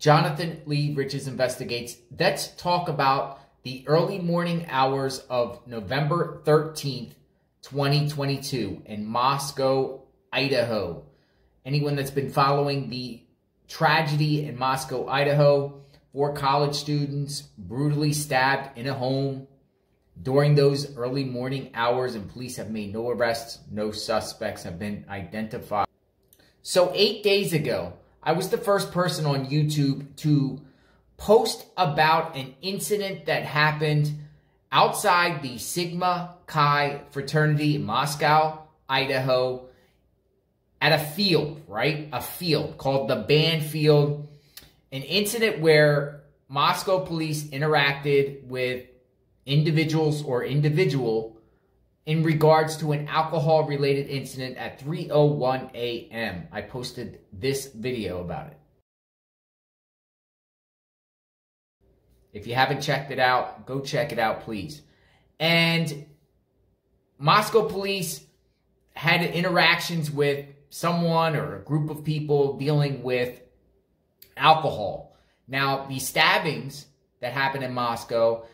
Jonathan Lee Riches investigates. Let's talk about the early morning hours of November 13th, 2022 in Moscow, Idaho. Anyone that's been following the tragedy in Moscow, Idaho, four college students brutally stabbed in a home during those early morning hours, and police have made no arrests. No suspects have been identified. So, eight days ago, I was the first person on YouTube to post about an incident that happened outside the Sigma Chi fraternity in Moscow, Idaho, at a field, right? A field called the Band Field. An incident where Moscow police interacted with individuals or individual in regards to an alcohol related incident at 3:01 a.m. I posted this video about it. If you haven't checked it out, go check it out please. And Moscow police had interactions with someone or a group of people dealing with alcohol. Now, the stabbings that happened in Moscow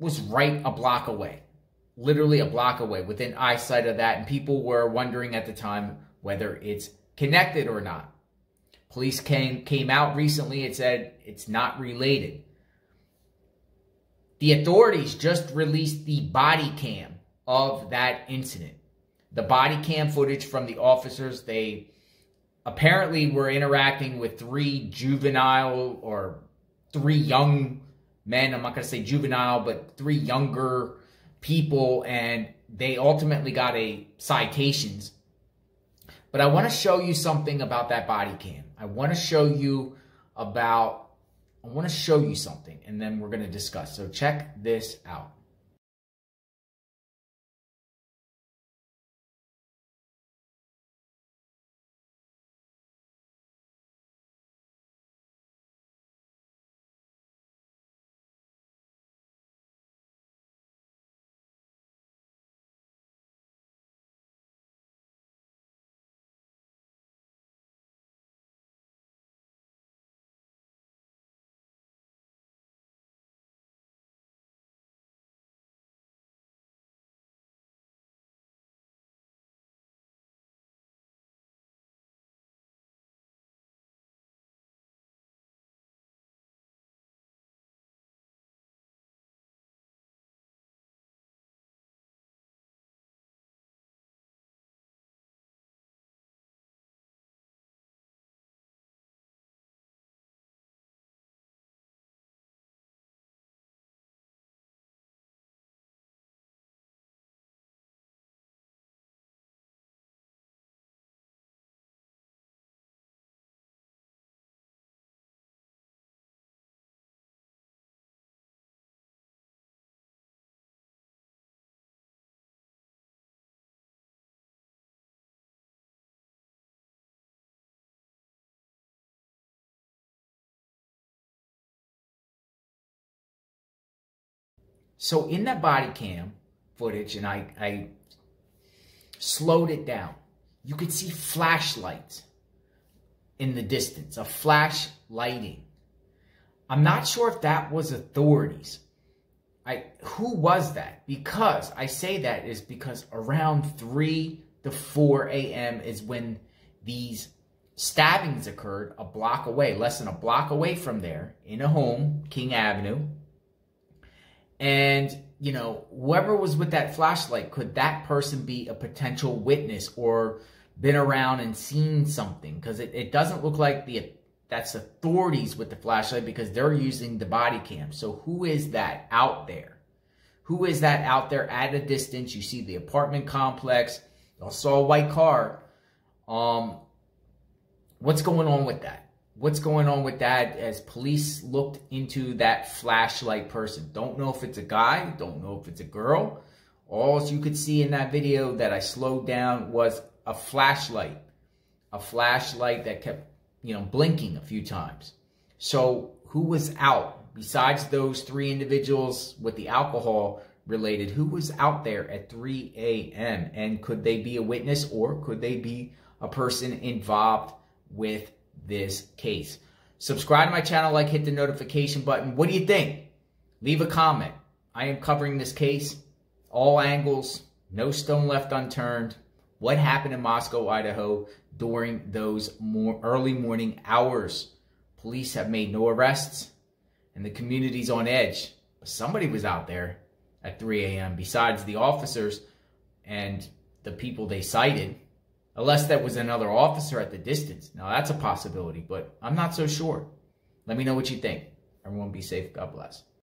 was right a block away literally a block away within eyesight of that. And people were wondering at the time whether it's connected or not. Police came, came out recently and said it's not related. The authorities just released the body cam of that incident. The body cam footage from the officers, they apparently were interacting with three juvenile or three young men. I'm not going to say juvenile, but three younger people and they ultimately got a citations. But I want to show you something about that body cam. I want to show you about I want to show you something and then we're going to discuss. So check this out. So in that body cam footage, and I, I slowed it down, you could see flashlights in the distance, a flash lighting. I'm not sure if that was authorities. I who was that? Because I say that is because around 3 to 4 a.m. is when these stabbings occurred a block away, less than a block away from there, in a home, King Avenue, and, you know, whoever was with that flashlight, could that person be a potential witness or been around and seen something? Because it, it doesn't look like the that's authorities with the flashlight because they're using the body cam. So who is that out there? Who is that out there at a distance? You see the apartment complex. I saw a white car. Um, what's going on with that? What's going on with that as police looked into that flashlight person. Don't know if it's a guy, don't know if it's a girl. All you could see in that video that I slowed down was a flashlight. A flashlight that kept, you know, blinking a few times. So who was out besides those three individuals with the alcohol related? Who was out there at 3 a.m. and could they be a witness or could they be a person involved with this case. Subscribe to my channel, like, hit the notification button. What do you think? Leave a comment. I am covering this case, all angles, no stone left unturned. What happened in Moscow, Idaho during those more early morning hours? Police have made no arrests and the community's on edge. Somebody was out there at 3 a.m. besides the officers and the people they cited, unless that was another officer at the distance. Now, that's a possibility, but I'm not so sure. Let me know what you think. Everyone be safe. God bless.